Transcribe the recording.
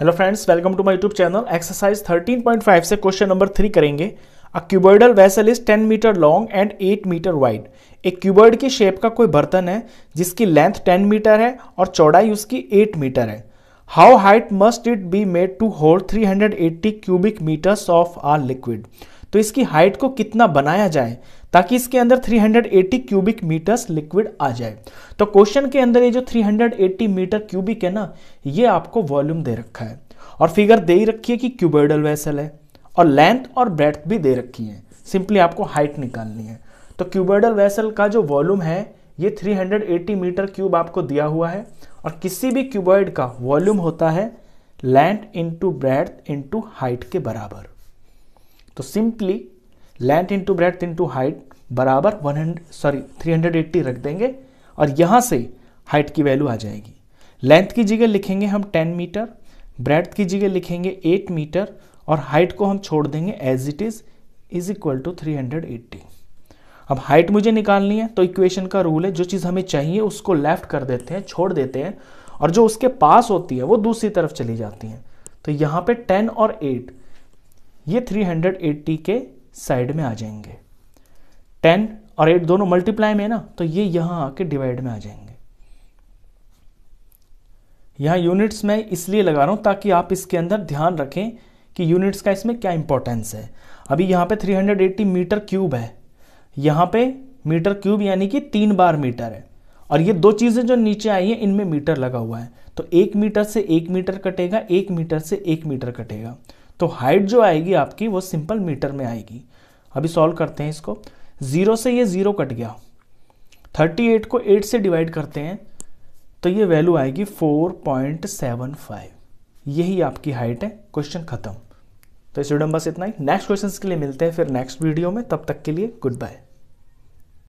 Hello friends welcome to my YouTube channel exercise 13.5 से question number three करेंगे. A cuboidal vessel is 10 metre long and 8 metre wide एक cuboid की shape का कोई बर्तन है जिसकी लेंथ 10 मीटर है और चौड़ाई उसकी 8 मीटर है. How height must it be made to hold 380 cubic metres of our liquid तो इसकी हाइट को कितना बनाया जाए? ताकि इसके अंदर 380 क्यूबिक मीटर्स लिक्विड आ जाए। तो क्वेश्चन के अंदर ये जो 380 मीटर क्यूबिक है ना, ये आपको वॉल्यूम दे रखा है। और फिगर दे ही रखी है कि क्यूबोइडल वेसल है। और लेंथ और ब्रेथ भी दे रखी है। सिंपली आपको हाइट निकालनी है। तो क्यूबोइडल वेसल का जो वॉल्यूम है, ये 380 मीटर क्यूब आपको दिया हुआ है। और किसी भी क्यूबॉइड का वॉल्यूम होता है length into breadth into height के बराबर। तो simply length into breadth into height बराबर 100 सॉरी 380 रख देंगे और यहाँ से हाइट की वैल्यू आ जाएगी। लेंथ की जगह लिखेंगे हम 10 मीटर ब्रेथ की जगह लिखेंगे 8 मीटर और हाइट को हम छोड़ देंगे as it is is equal to 380 अब हाइट मुझे निकालनी है तो इक्वेशन का रूल है, जो चीज़ हमें चाहिए उसको लेफ़्ट कर देते हैं, छोड़ देते हैं और जो उसके पास होती है वो दूसरी तरफ़ चली जाती हैं। तो यहाँ पे 10 और 8 ये 380 के साइड में आ जाएँगे। 10 और 8 दोनों मल्टीप्लाई में ना तो ये यहाँ आके डिवाइड में आ जाएँगे। यहाँ यूनिट्स में इसलिए लगा रहा हूँ ताकि आप इसके अंदर ध्यान रखें कि यूनिट्स का इसमें क्या इंपॉर्टेंस है। अभी यहाँ पे 380 मीटर क्यूब है। यहाँ पे मीटर क्यूब यानी कि तीन बार मीटर है। और ये दो चीज़ें जो नीचे आई हैं, इनमें मीटर लगा हुआ है। तो एक मीटर से एक मीटर कटेगा, एक मीटर से एक मीटर कटेगा। तो हाइट जो आएगी आपकी वो सिंपल मीटर में आएगी। अभी सॉल्व करते हैं इसको। ज़ीरो से ये ज़ीरो कट गया। थर्टी एट को एट से डिवाइड करते हैं तो ये वैल्यू आएगी फोर पॉइंट सेवन फाइव यही आपकी हाइट है। क्वेश्चन खत्म। तो में बस इतना ही। नेक्स्ट क्वेश्चन के लिए मिलते हैं फिर नेक्स्ट वीडियो में। तब तक के लिए गुड बाय